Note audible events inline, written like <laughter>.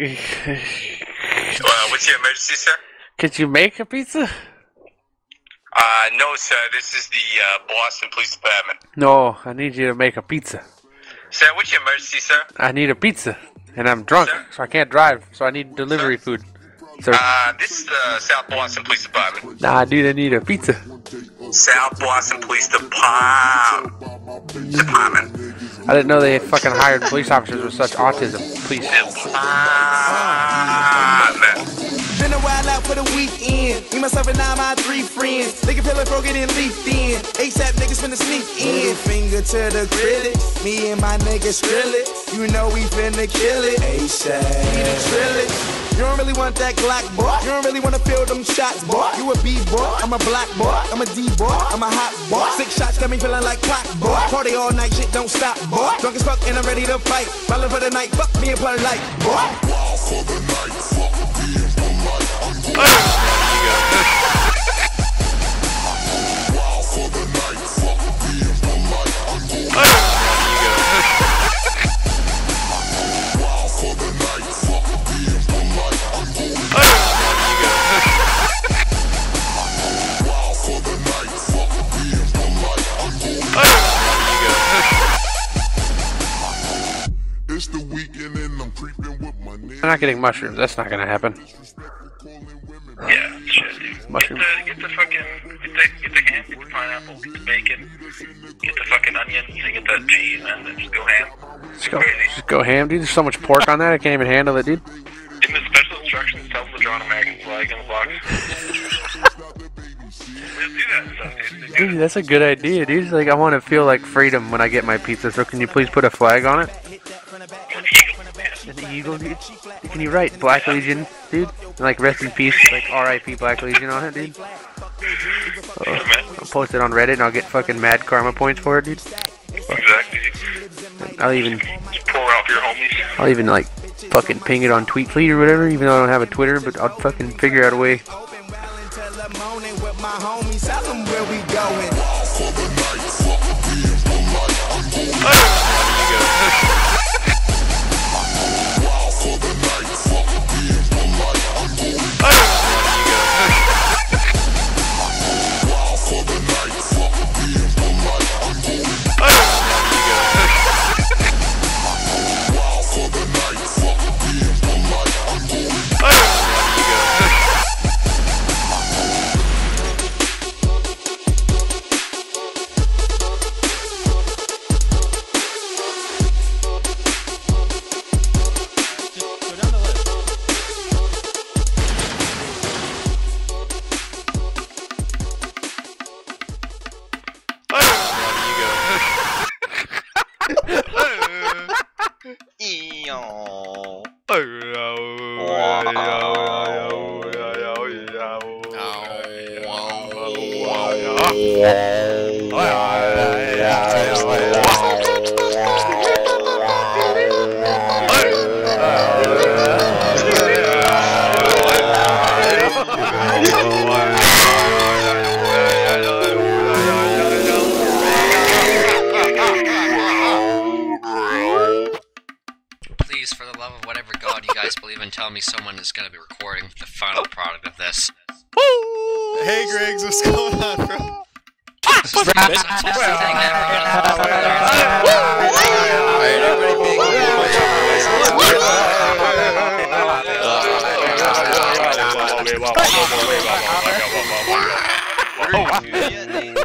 <laughs> Uh, what's your emergency, sir? Could you make a pizza? Uh, no, sir. This is the uh, Boston Police Department. No, I need you to make a pizza. Sir, what's your emergency, sir? I need a pizza, and I'm drunk, Sir? so I can't drive. So I need delivery food. Sir, Uh, this is the South Boston Police Department. nah, dude, I need a pizza. South Boston Police Department. Department. I didn't know they fucking hired police officers with such autism. Please. Been a while out for the weekend. Me, myself, and my three friends. Nigga in. ASAP niggas finna sneak in. Finger to the critic. Me and my niggas drill it. You know we finna kill it. ASAP. We the trill it. You don't really want that Glock, boy. You don't really wanna feel them shots, boy. You a B boy, I'm a black boy, I'm a D boy, I'm a hot boy. Six shots got me feeling like clock, boy. Party all night, shit don't stop, boy. Drunk as fuck and I'm ready to fight. Ballin' for the night, fuck me and play like, boy. It's the weekend and I'm creeping with my I'm not getting mushrooms. That's not gonna happen. Yeah, shit, dude. Mushrooms. Get the, get the fucking, get the, get the ham, get the pineapple, get the bacon, get the fucking onions, and get that cheese, and then just go ham. Just go, just go ham, dude. There's so much pork on that. I can't even handle it, dude. In the special instructions, tell them to draw an American flag in the box. <laughs> That. Dude, that's a good idea, dude. Like, I want to feel like freedom when I get my pizza. So can you please put a flag on it? An eagle, dude. Can you write Black Legion, dude? And, like rest in peace, like R.I.P. Black Legion on it, dude. Oh, I'll post it on Reddit and I'll get fucking mad karma points for it, dude. Exactly. I'll even, pour off your homies. I'll even like fucking ping it on Tweet Fleet or whatever. Even though I don't have a Twitter, but I'll fucking figure out a way. <laughs> Open <laughs> 哎呀，呀，呀，呀，呀，呀，呀，哎呀。Guys believe in, tell me someone is going to be recording the final product of this. Hey, Griggs, what's going on, bro? This is the best thing ever. Alright, everybody being Oh,